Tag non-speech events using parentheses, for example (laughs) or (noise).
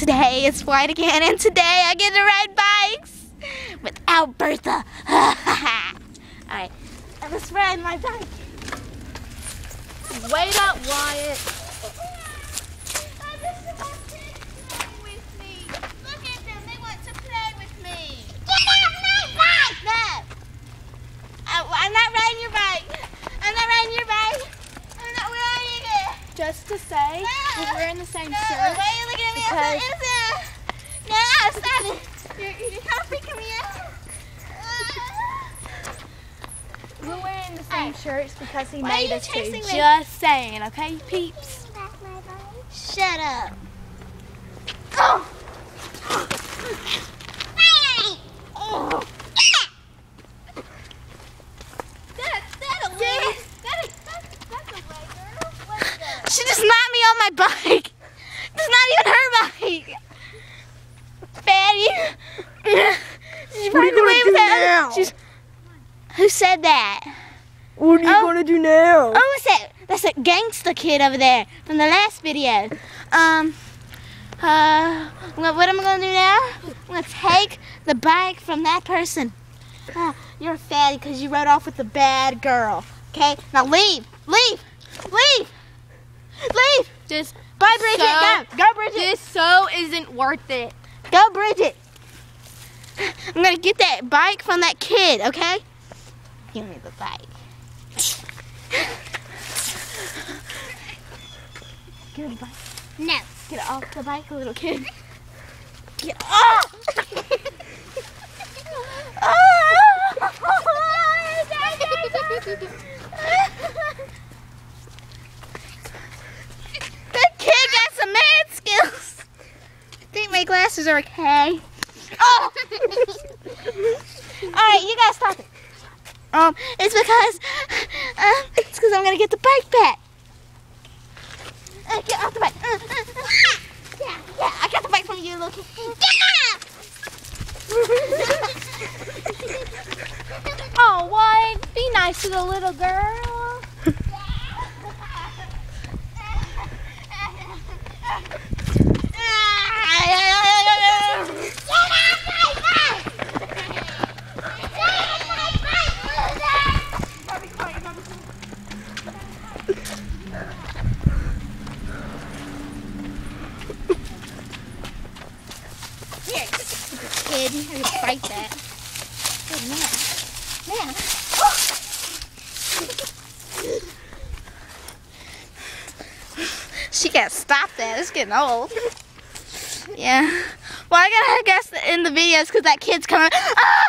Today it's Wyatt again, and today I get to ride bikes without Bertha. (laughs) Alright, let's ride my bike. Wait up, Wyatt. Oh, I'm not riding your bike. I'm not riding your bike. I'm not riding it. Just to say, we're wearing the same shirt. Why are you looking at me? I'm because- innocent. No, stop it. You're, you're kind of freaking me out. We're wearing the same shirts because he Why made us to. me? Just saying, okay, peeps? Shut up. Oh. Oh. She just knocked me on my bike. It's not even her bike. Fatty. She What you gonna do that. now? She's, who said that? What are you Oh. gonna do now? Oh, what's that? That's a gangster kid over there from the last video. Um, uh, what what am I gonna do now? I'm gonna take the bike from that person. Oh, you're a fatty because you rode off with the bad girl. Okay, now leave, leave, leave, leave. Just Bye, Bridget. So- go, go, Bridget. this so isn't worth it. Go, Bridget. (laughs) I'm gonna get that bike from that kid. Okay? Give me the bike. Give me the bike. No. Get off the bike, little kid. Get (laughs) off! that kid got some mad skills. I think my glasses are okay. Oh! Alright, you guys stop it. Um, it's because, um, it's because I'm gonna get the bike back. Uh, get off the bike. Uh, uh, uh. Yeah, yeah, I got the bike from you, little kid. (laughs) Oh, what? Be nice to the little girl. Here, kid, fight that. Man. Man. she got stopped at. It's getting old. Yeah. Well, I gotta guess in the videos because that kid's coming. Ah!